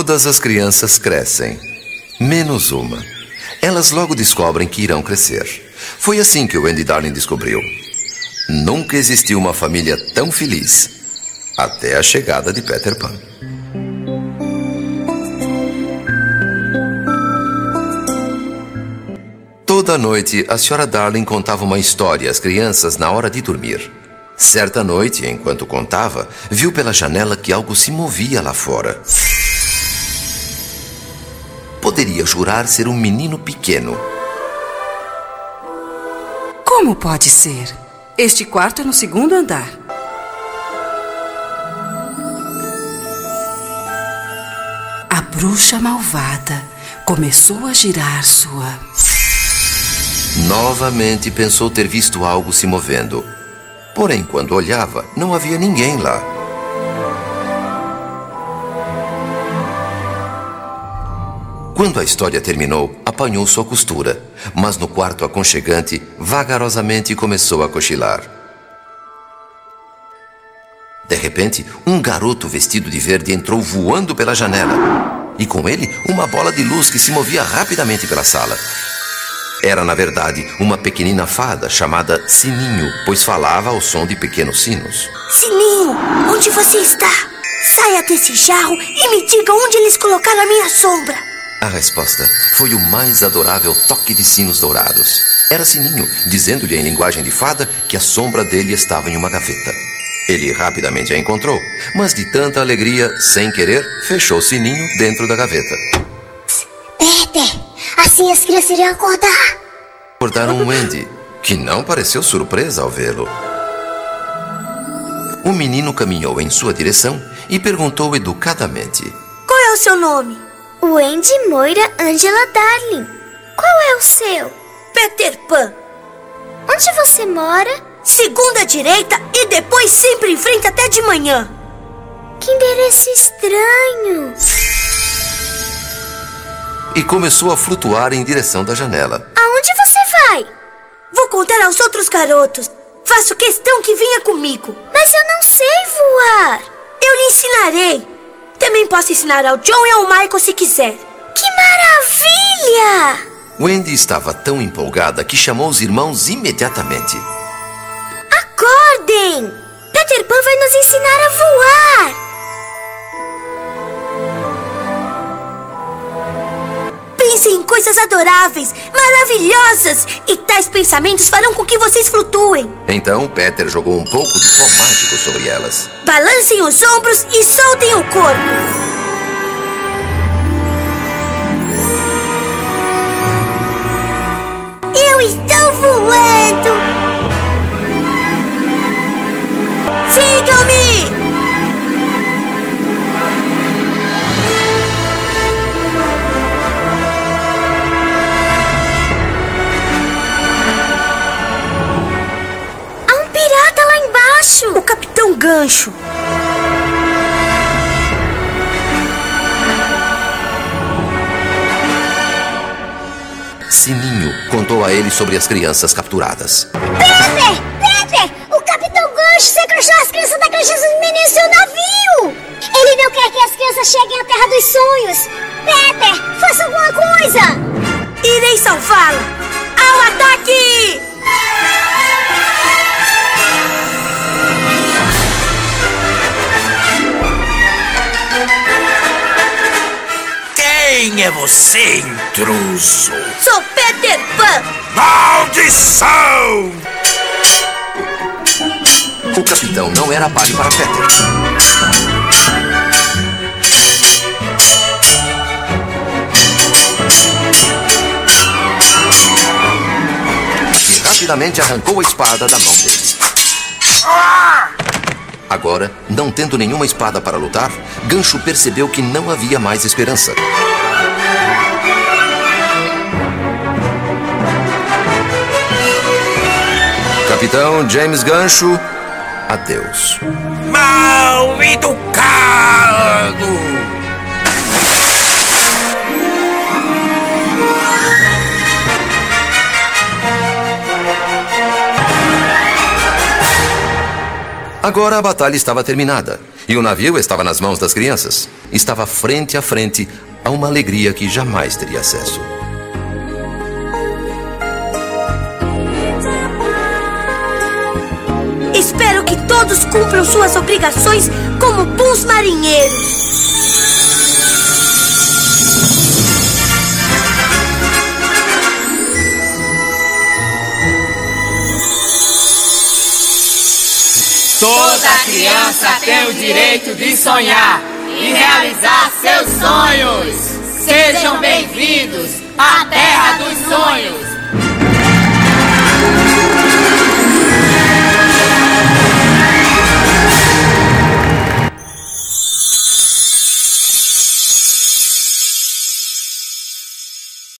Todas as crianças crescem, menos uma. Elas logo descobrem que irão crescer. Foi assim que o Andy Darling descobriu. Nunca existiu uma família tão feliz. Até a chegada de Peter Pan. Toda noite, a senhora Darling contava uma história às crianças na hora de dormir. Certa noite, enquanto contava, viu pela janela que algo se movia lá fora. Poderia jurar ser um menino pequeno. Como pode ser? Este quarto é no segundo andar. A bruxa malvada começou a girar sua. Novamente pensou ter visto algo se movendo. Porém, quando olhava, não havia ninguém lá. Quando a história terminou, apanhou sua costura, mas no quarto aconchegante, vagarosamente começou a cochilar. De repente, um garoto vestido de verde entrou voando pela janela. E com ele, uma bola de luz que se movia rapidamente pela sala. Era, na verdade, uma pequenina fada chamada Sininho, pois falava ao som de pequenos sinos. Sininho, onde você está? Saia desse jarro e me diga onde eles colocaram a minha sombra. A resposta foi o mais adorável toque de sinos dourados. Era Sininho, dizendo-lhe em linguagem de fada que a sombra dele estava em uma gaveta. Ele rapidamente a encontrou, mas de tanta alegria, sem querer, fechou Sininho dentro da gaveta. Peter, assim as crianças iriam acordar. Acordaram o Andy, que não pareceu surpresa ao vê-lo. O menino caminhou em sua direção e perguntou educadamente: Qual é o seu nome? Wendy Moira Angela Darling. Qual é o seu? Peter Pan. Onde você mora? Segunda direita e depois sempre em frente até de manhã. Que endereço estranho. E começou a flutuar em direção da janela. Aonde você vai? Vou contar aos outros garotos. Faço questão que venha comigo. Mas eu não sei voar. Eu lhe ensinarei. Posso ensinar ao John e ao Michael se quiser. Que maravilha! Wendy estava tão empolgada que chamou os irmãos imediatamente. Acordem! Peter Pan vai nos ensinar a voar! Pensem em coisas adoráveis, maravilhosas, e tais pensamentos farão com que vocês flutuem. Então Peter jogou um pouco de pó mágico sobre elas. Balancem os ombros e soltem o corpo. Eu estou voando! Sininho contou a ele sobre as crianças capturadas. Peter! Peter! O Capitão Gancho sequestrou as crianças da granja dos meninos em seu navio! Ele não quer que as crianças cheguem à Terra dos Sonhos! Peter, faça alguma coisa! Irei salvá-la! Quem é você, intruso? Sou Peter Pan! Maldição! O capitão não era páreo para Peter. E rapidamente arrancou a espada da mão dele. Agora, não tendo nenhuma espada para lutar, Gancho percebeu que não havia mais esperança. Capitão James Gancho, adeus. Mal educado! Agora a batalha estava terminada e o navio estava nas mãos das crianças. Estava frente a frente a uma alegria que jamais teria acesso. Espero que todos cumpram suas obrigações como bons marinheiros. Toda criança tem o direito de sonhar e realizar seus sonhos. Sejam bem-vindos!